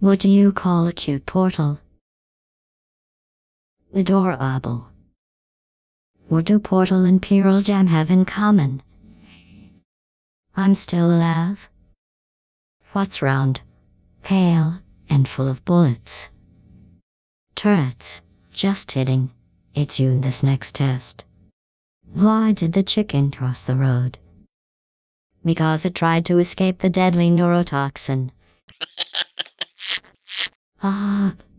What do you call a cute portal? Adorable. What do Portal and Pearl Jam have in common? I'm still alive. What's round, pale, and full of bullets? Turrets. Just kidding. It's you in this next test. Why did the chicken cross the road? Because it tried to escape the deadly neurotoxin. ああ、